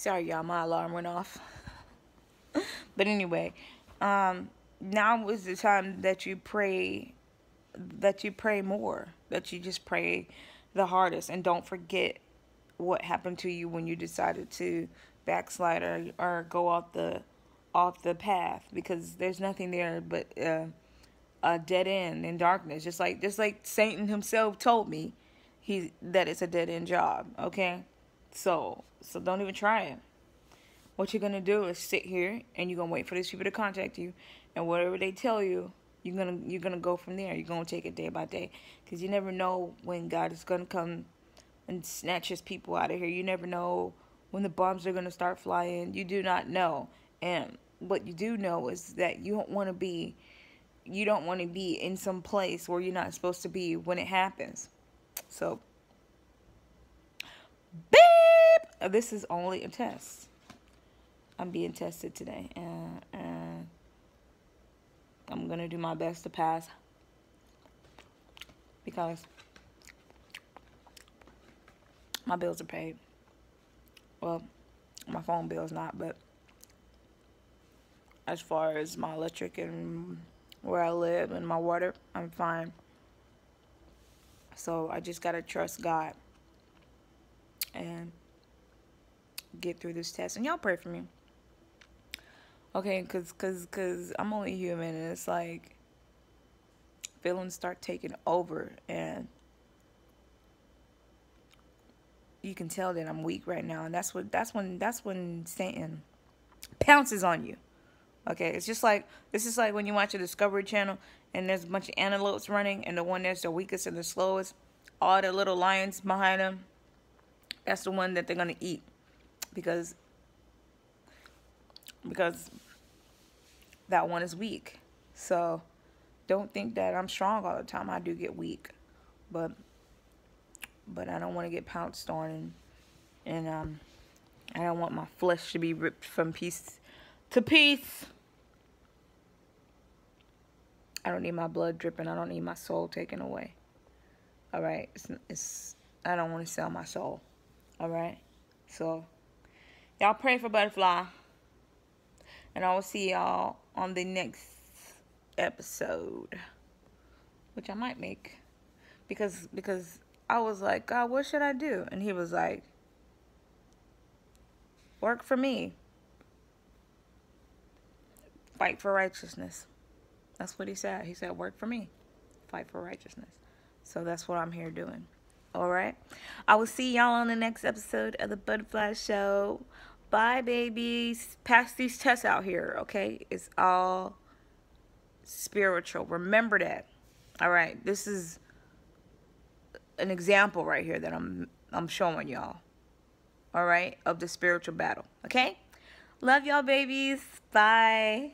Sorry, y'all, my alarm went off. but anyway, um, now is the time that you pray, that you pray more, that you just pray the hardest, and don't forget what happened to you when you decided to backslide or, or go off the off the path because there's nothing there but uh, a dead end in darkness. Just like just like satan himself told me he that it's a dead end job okay so so don't even try it. What you're gonna do is sit here and you're gonna wait for these people to contact you and whatever they tell you you're gonna you're gonna go from there. You're gonna take it day by day because you never know when god is gonna come and snatch his people out of here. You never know when the bombs are gonna start flying. You do not know. And what you do know is that you don't want to be you don't want to be in some place where you're not supposed to be when it happens. So beep Uh, this is only a test. I'm being tested today and, and I'm gonna do my best to pass. Because my bills are paid. Well my phone bill's not but as far as my electric and where I live and my water, I'm fine. So I just got to trust God. And get through this test. And y'all pray for me. Okay, cuz cuz cuz I'm only human and it's like feelings start taking over and you can tell that I'm weak right now and that's what that's when that's when Satan pounces on you. Okay, it's just like this is like when you watch a Discovery Channel and there's a bunch of antelopes running and the one that's the weakest and the slowest, all the little lions behind them, that's the one that they're gonna eat because because that one is weak. So don't think that I'm strong all the time. I do get weak, but but I don't want to get pounced on and and um I don't want my flesh to be ripped from piece to piece. I don't need my blood dripping. I don't need my soul taken away. All right. It's, it's I don't want to sell my soul. All right. So y'all pray for butterfly. And I will see y'all on the next episode. Which I might make. Because because I was like, God, what should I do? And he was like, work for me fight for righteousness. That's what he said. He said, work for me. Fight for righteousness. So that's what I'm here doing. All right. I will see y'all on the next episode of the Butterfly Show. Bye, babies. Pass these tests out here, okay? It's all spiritual. Remember that. All right. This is an example right here that I'm I'm showing y'all. All right, of the spiritual battle. Okay? Love y'all babies. Bye.